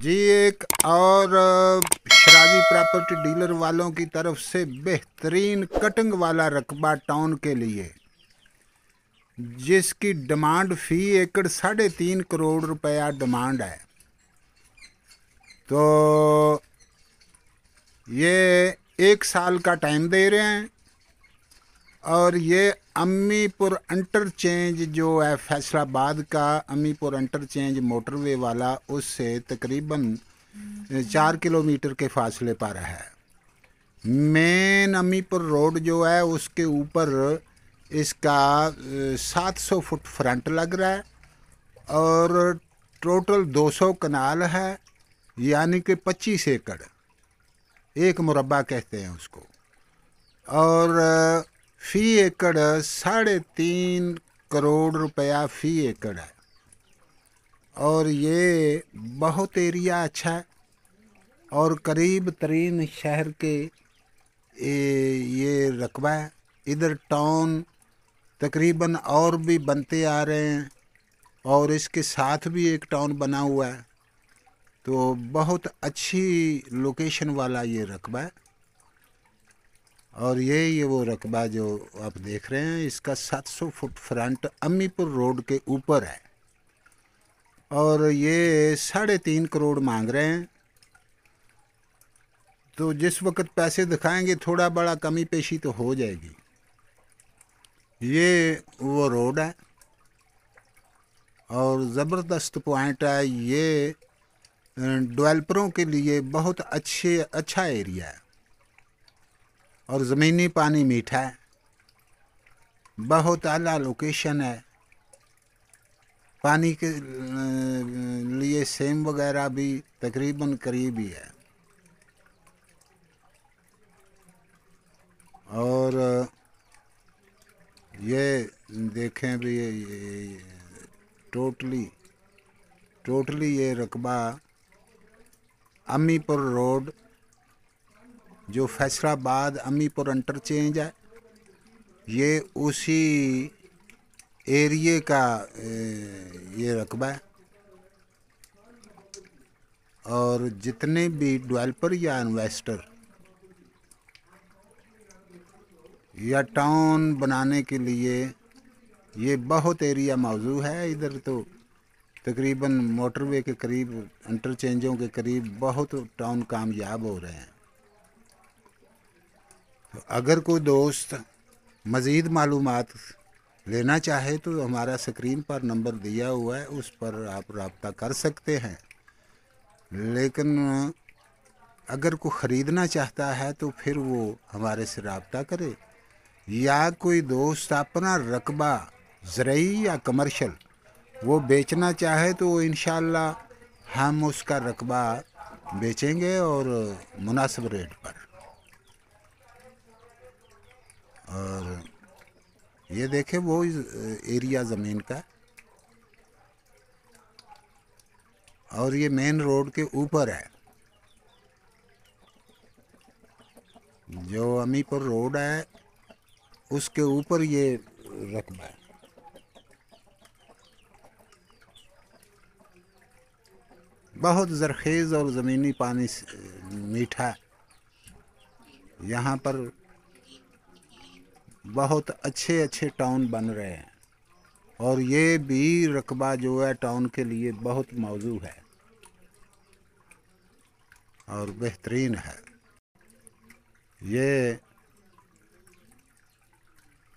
जी, एक और शराबी प्रॉपर्टी डीलर वालों की तरफ़ से बेहतरीन कटिंग वाला रकबा टाउन के लिए, जिसकी डिमांड फ़ी एकड़ साढ़े तीन करोड़ रुपया डिमांड है। तो ये एक साल का टाइम दे रहे हैं और ये अम्मीपुर इंटरचेंज जो है फैसलाबाद का अम्मीपुर इंटरचेंज मोटरवे वाला, उससे तकरीबन चार किलोमीटर के फासले पर है। मेन अम्मीपुर रोड जो है, उसके ऊपर इसका सात सौ फुट फ्रंट लग रहा है और टोटल दो सौ कनाल है, यानी कि पच्चीस एकड़। एक मुरबा कहते हैं उसको। और फ़ी एकड़ साढ़े तीन करोड़ रुपया फ़ी एकड़ है। और ये बहुत एरिया अच्छा है। और करीब तरीन शहर के ए, ये रकबा है। इधर टाउन तकरीबन और भी बनते आ रहे हैं। और इसके साथ भी एक टाउन बना हुआ है। तो बहुत अच्छी लोकेशन वाला ये रकबा है। और ये ये वो रकबा जो आप देख रहे हैं, इसका 700 फुट फ्रंट अम्मीपुर रोड के ऊपर है। और ये साढ़े तीन करोड़ मांग रहे हैं। तो जिस वक्त पैसे दिखाएँगे, थोड़ा बड़ा कमी पेशी तो हो जाएगी। ये वो रोड है। और ज़बरदस्त पॉइंट है, ये डेवलपरों के लिए बहुत अच्छे अच्छा एरिया है। और ज़मीनी पानी मीठा है। बहुत आला लोकेशन है। पानी के लिए सेम वगैरह भी तकरीबन करीब ही है। और ये देखें भी ये, ये टोटली टोटली ये रकबा अमीपुर रोड जो फैसलाबाद अमीपुर इंटरचेंज है, ये उसी एरिए का ये रकबा है। और जितने भी डेवलपर या इन्वेस्टर या टाउन बनाने के लिए ये बहुत एरिया मौजू है। इधर तो तकरीबन मोटरवे के करीब इंटरचेंजों के करीब बहुत टाउन कामयाब हो रहे हैं। तो अगर कोई दोस्त मज़ीद मालूम लेना चाहे तो हमारा स्क्रीन पर नंबर दिया हुआ है, उस पर आप रबता कर सकते हैं। लेकिन अगर कोई ख़रीदना चाहता है तो फिर वो हमारे से रबता करे। या कोई दोस्त अपना रकबा ज़रूरी या कमर्शल वो बेचना चाहे तो इन हम उसका रकबा बेचेंगे और मुनासिब रेट पर। और ये देखे वो एरिया ज़मीन का। और ये मेन रोड के ऊपर है। जो अमीपुर रोड है, उसके ऊपर ये रकबा है। बहुत जरखेज़ और ज़मीनी पानी मीठा यहाँ पर बहुत अच्छे अच्छे टाउन बन रहे हैं। और ये भी रकबा जो है टाउन के लिए बहुत मौजू है। और बेहतरीन है। ये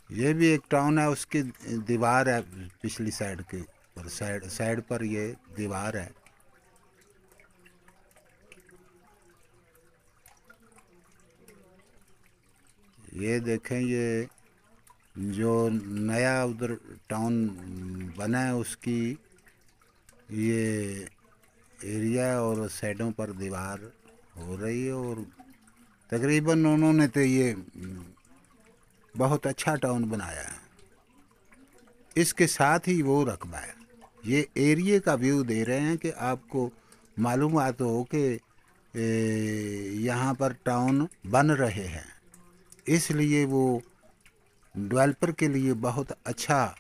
ये भी एक टाउन है, उसकी दीवार है पिछली साइड के पर साइड साइड पर ये दीवार है। ये देखें ये जो नया उधर टाउन बना है उसकी ये एरिया और साइडों पर दीवार हो रही है और तकरीबन उन्होंने तो ये बहुत अच्छा टाउन बनाया है। इसके साथ ही वो रकबा है। ये एरिए का व्यू दे रहे हैं कि आपको मालूम हो कि यहाँ पर टाउन बन रहे हैं। इसलिए वो डेवलपर के लिए बहुत अच्छा